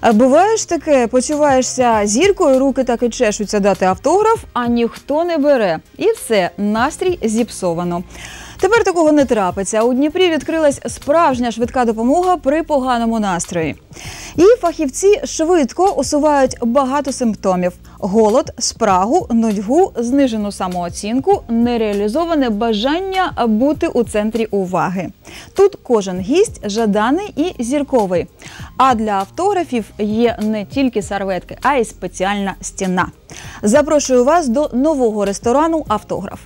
А Буває ж таке, почуваєшся зіркою, руки так і чешуться дати автограф, а ніхто не бере. І все, настрій зіпсовано. Тепер такого не трапиться. У Дніпрі відкрилась справжня швидка допомога при поганому настрої. Її фахівці швидко усувають багато симптомів: голод, спрагу, нудьгу, знижену самооцінку, нереалізоване бажання бути у центрі уваги. Тут кожен гість жаданий і зірковий. А для автографів є не тільки серветки, а й спеціальна стіна. Запрошую вас до нового ресторану Автограф.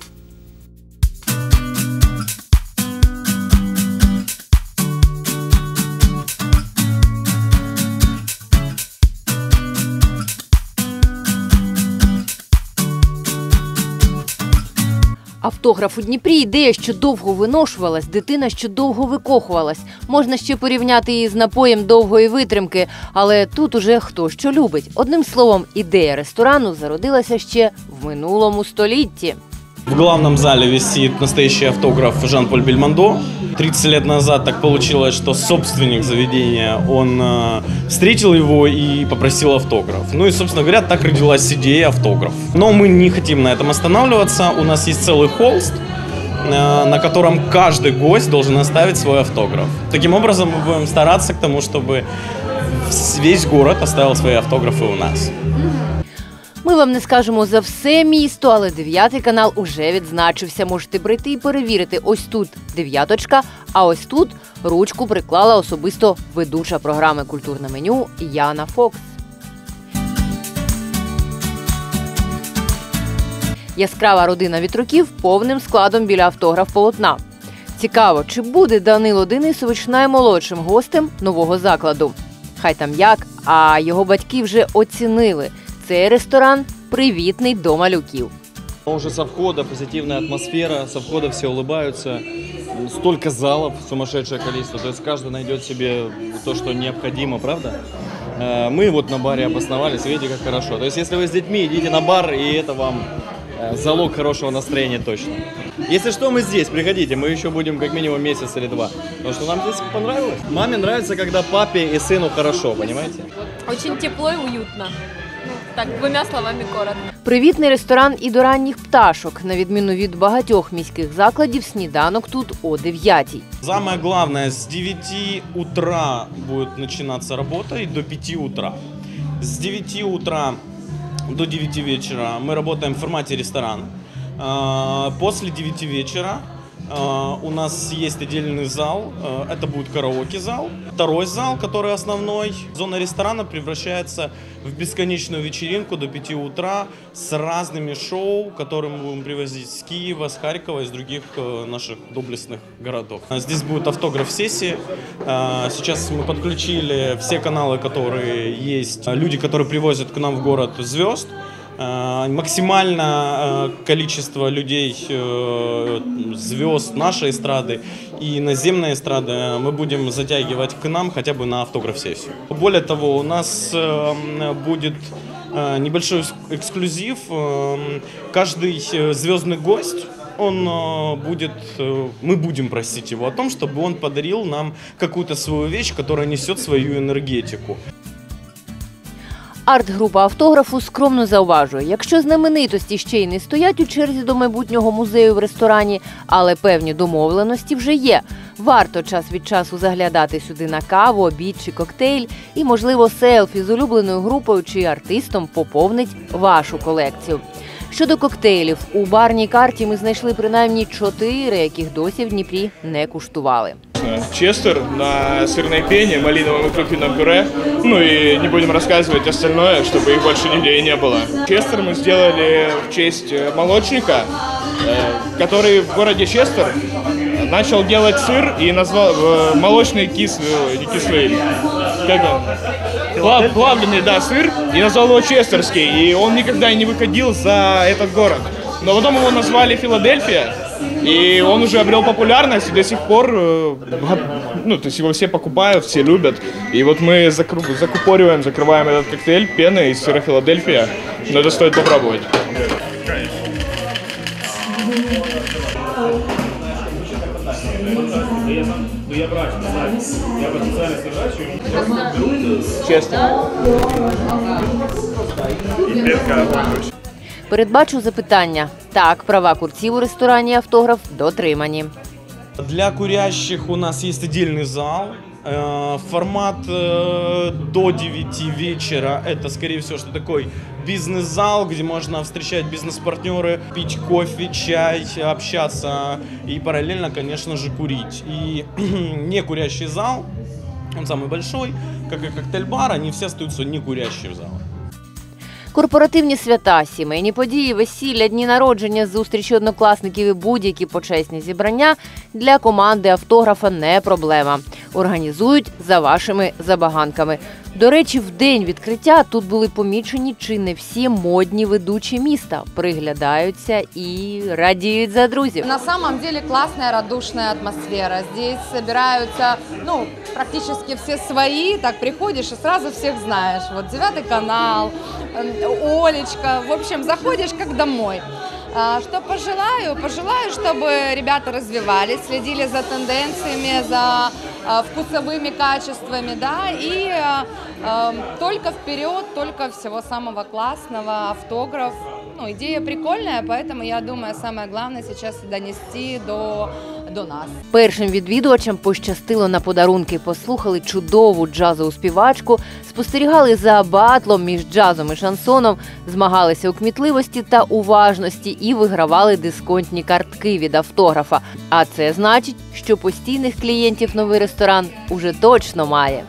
Автограф у Дніпрі ідея, що довго виношувалась, дитина, що довго викохувалась. Можна ще порівняти її з напоєм довгої витримки, але тут уже хто що любить. Одним словом, ідея ресторану зародилася ще в минулому столітті. В главном зале висит настоящий автограф Жан-Поль Бельмондо. 30 лет назад так получилось, что собственник заведения, он э, встретил его и попросил автограф. Ну и, собственно говоря, так родилась идея автограф. Но мы не хотим на этом останавливаться. У нас есть целый холст, э, на котором каждый гость должен оставить свой автограф. Таким образом, мы будем стараться к тому, чтобы весь город оставил свои автографы у нас. Ми вам не скажемо за все місто, але дев'ятий канал уже відзначився. Можете прийти і перевірити. Ось тут дев'яточка, а ось тут ручку приклала особисто ведуча програми Культурне меню Яна Фокс. Яскрава родина вітруків повним складом біля автограф полотна. Цікаво, чи буде Данило Денисович наймолодшим гостем нового закладу. Хай там як, а його батьки вже оцінили. Цей ресторан привітний до малюків. Уже со входа позитивная атмосфера, со входа все улыбаются. Столько залов, сумасшедшее количество. То есть каждый найдет себе то, что необходимо, правда? Э, Мы вот на баре обосновались, видите, как хорошо. То есть если вы с детьми, идите на бар, и это вам э, залог хорошего настроения точно. Если что, мы здесь, приходите, мы еще будем как минимум месяц или два. Потому что нам здесь понравилось. Маме нравится, когда папе и сыну хорошо, понимаете? Очень тепло и уютно. Так, двумя словами коротко. Привітний ресторан і до ранніх пташок. На відміну від багатьох міських закладів, сніданок тут о 9 Самое главное, с 9 утра будет начинаться работа и до 5 утра. С 9 утра до 9 вечера мы работаем в формате ресторан. После 9 вечера а, у нас есть отдельный зал, а, это будет караоке-зал. Второй зал, который основной, зона ресторана превращается в бесконечную вечеринку до 5 утра с разными шоу, которые мы будем привозить с Киева, с Харькова, из других э, наших доблестных городов. А Здесь будет автограф-сессии. А, Сейчас мы подключили все каналы, которые есть. Люди, которые привозят к нам в город звезд. Э, Максимально э, количество людей, э, звезд нашей эстрады и наземной эстрады мы будем затягивать к нам хотя бы на автограф-сессию. Более того, у нас э, будет небольшой экс- эксклюзив. Э, Каждый звездный гость он будет, мы будем просить его о том, чтобы он подарил нам какую-то свою вещь, которая несет свою энергетику. Арт-група автографу скромно зауважує, якщо знаменитості ще й не стоять у черзі до майбутнього музею в ресторані, але певні домовленості вже є. Варто час від часу заглядати сюди на каву, обід чи коктейль, і, можливо, селфі з улюбленою групою чи артистом поповнить вашу колекцію. Щодо коктейлів, у барній карті ми знайшли принаймні чотири, яких досі в Дніпрі не куштували. Честер на сырной пене, малиновом и клюквенном пюре. Ну и не будем рассказывать остальное, чтобы их больше нигде и не было. Честер мы сделали в честь э, молочника, э, который в городе Честер начал делать сыр и назвал э, молочный кислый, не кислый, как он? Плав- плавленый, да, сыр, и назвал его Честерский. И он никогда не выходил за этот город. Но потом его назвали Филадельфия, и он уже обрел популярность, и до сих пор, э, ну, то есть его все покупают, все любят. И вот мы закру- закупориваем, закрываем этот коктейль пеной из сыра Филадельфия, но это стоит попробовать. Честно. и Петка. Передбачу запитання. Так, права курців у ресторані автограф дотримані. Для курящих у нас есть отдельный зал. Э, Формат э, до 9 вечера это, скорее всего, что такой бизнес-зал, где можно встречать бизнес-партнеры, пить кофе, чай, общаться и параллельно, конечно же, курить. И не курящий зал, он самый большой, как и коктейль-бар, они все остаются не курящие в залах. Корпоративні свята, сімейні події, весілля, дні народження, зустрічі однокласників і будь-які почесні зібрання для команди автографа не проблема. Організують за вашими забаганками. До речі, в день відкриття тут були помічені чи не всі модні ведучі міста, приглядаються і радіють за друзів. На самом деле классная, радушная атмосфера. Здесь собираются, ну, практически все свои. Так приходишь и сразу всех знаешь. Вот девятый канал, э, Олечка. В общем, заходишь как домой. А, Что пожелаю? Пожелаю, чтобы ребята развивались, следили за тенденциями, за а, вкусовыми качествами, да, и а, только вперед, только всего самого классного, автограф. Ну, идея прикольная, поэтому я думаю, самое главное сейчас донести до, до нас. Першим відвідувачам пощастило на подарунки. Послухали чудову джазову співачку, спостерігали за батлом між джазом і шансоном, змагалися у кмітливості та уважності і вигравали дисконтні картки від автографа. А це значить, що постійних клієнтів новий ресторан уже точно має.